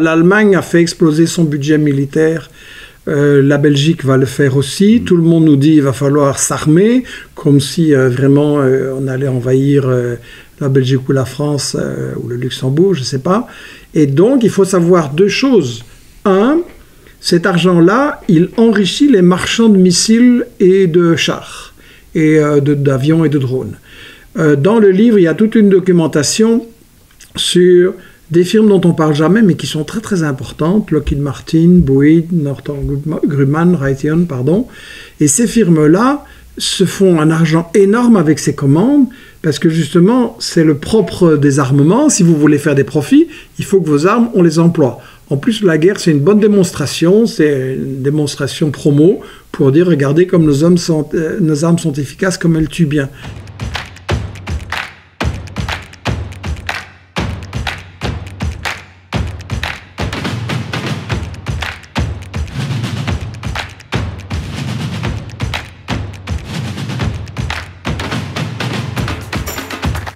L'Allemagne a fait exploser son budget militaire. Euh, la Belgique va le faire aussi. Mm. Tout le monde nous dit qu'il va falloir s'armer, comme si euh, vraiment euh, on allait envahir la Belgique ou la France ou le Luxembourg, je ne sais pas. Et donc, il faut savoir deux choses. Un, cet argent-là, il enrichit les marchands de missiles et de chars, et d'avions et de drones. Dans le livre, il y a toute une documentation sur des firmes dont on parle jamais, mais qui sont très très importantes, Lockheed Martin, Boeing, Northrop Grumman, Raytheon, pardon. Et ces firmes-là se font un argent énorme avec ces commandes, parce que justement, c'est le propre des armements. Si vous voulez faire des profits, il faut que vos armes, on les emploie. En plus, la guerre, c'est une bonne démonstration, c'est une démonstration promo pour dire, regardez comme nos, euh, nos armes sont efficaces, comme elles tuent bien.